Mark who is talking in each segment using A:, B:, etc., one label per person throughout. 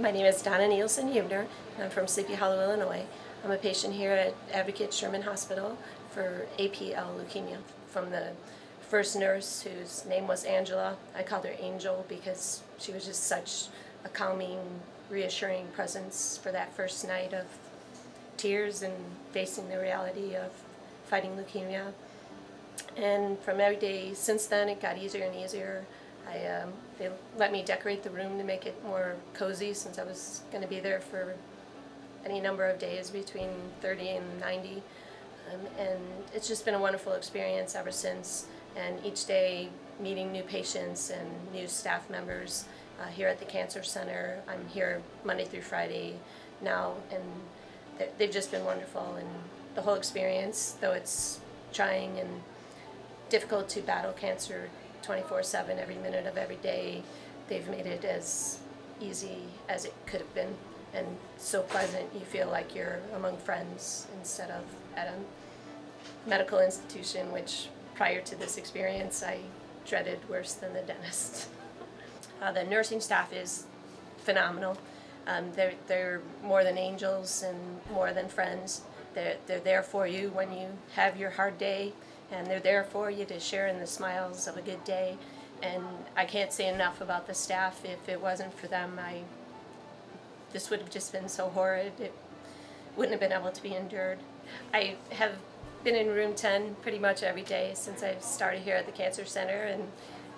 A: My name is Donna Nielsen Huebner, I'm from Sleepy Hollow, Illinois. I'm a patient here at Advocate Sherman Hospital for APL leukemia. From the first nurse, whose name was Angela, I called her Angel because she was just such a calming, reassuring presence for that first night of tears and facing the reality of fighting leukemia. And from every day since then, it got easier and easier. I, um, they let me decorate the room to make it more cozy since I was going to be there for any number of days between 30 and 90. Um, and it's just been a wonderful experience ever since. And each day meeting new patients and new staff members uh, here at the Cancer Center. I'm here Monday through Friday now, and they've just been wonderful. And the whole experience, though it's trying and difficult to battle cancer 24-7 every minute of every day. They've made it as easy as it could have been and so pleasant you feel like you're among friends instead of at a medical institution which prior to this experience I dreaded worse than the dentist. Uh, the nursing staff is phenomenal. Um, they're, they're more than angels and more than friends. They're, they're there for you when you have your hard day and they're there for you to share in the smiles of a good day. And I can't say enough about the staff. If it wasn't for them, I this would have just been so horrid. It wouldn't have been able to be endured. I have been in room 10 pretty much every day since I've started here at the Cancer Center and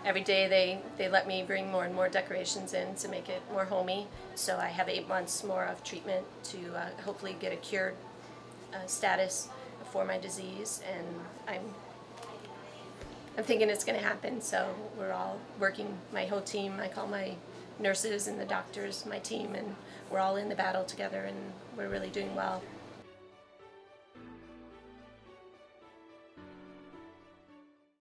A: every day they, they let me bring more and more decorations in to make it more homey. So I have eight months more of treatment to uh, hopefully get a cured uh, status for my disease, and I'm I'm thinking it's going to happen. So we're all working. My whole team. I call my nurses and the doctors my team, and we're all in the battle together, and we're really doing well.